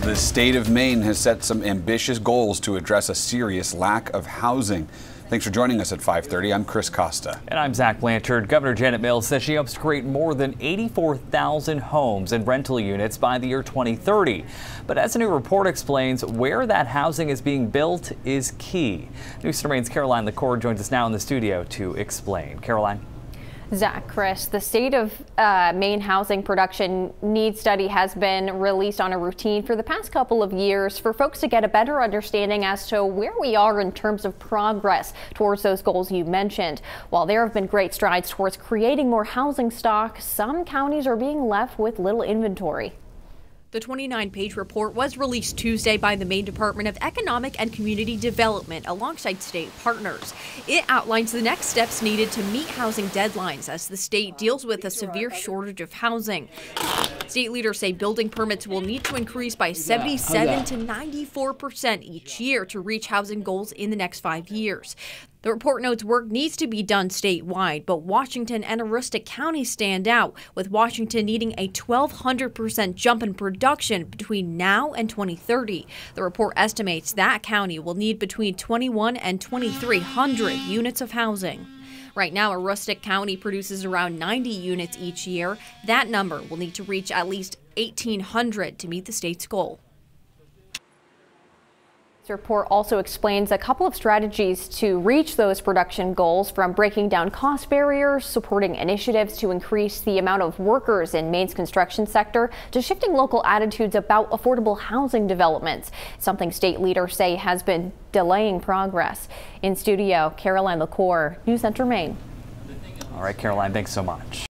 The state of Maine has set some ambitious goals to address a serious lack of housing. Thanks for joining us at 5:30. I'm Chris Costa. And I'm Zach Blanchard. Governor Janet Mills says she hopes to create more than 84,000 homes and rental units by the year 2030. But as a new report explains, where that housing is being built is key. News 9 Caroline LaCour joins us now in the studio to explain. Caroline. Zach, Chris, the state of uh, Maine housing production needs study has been released on a routine for the past couple of years for folks to get a better understanding as to where we are in terms of progress towards those goals you mentioned. While there have been great strides towards creating more housing stock, some counties are being left with little inventory. The 29 page report was released Tuesday by the Maine Department of Economic and Community Development alongside state partners. It outlines the next steps needed to meet housing deadlines as the state deals with a severe shortage of housing. State leaders say building permits will need to increase by 77 to 94 percent each year to reach housing goals in the next five years. The report notes work needs to be done statewide, but Washington and Aroostook County stand out, with Washington needing a 1,200% jump in production between now and 2030. The report estimates that county will need between 21 and 2,300 units of housing. Right now, Aroostook County produces around 90 units each year. That number will need to reach at least 1,800 to meet the state's goal. This report also explains a couple of strategies to reach those production goals from breaking down cost barriers, supporting initiatives to increase the amount of workers in Maine's construction sector, to shifting local attitudes about affordable housing developments, something state leaders say has been delaying progress. In studio, Caroline LaCour, News Center Maine. All right, Caroline, thanks so much.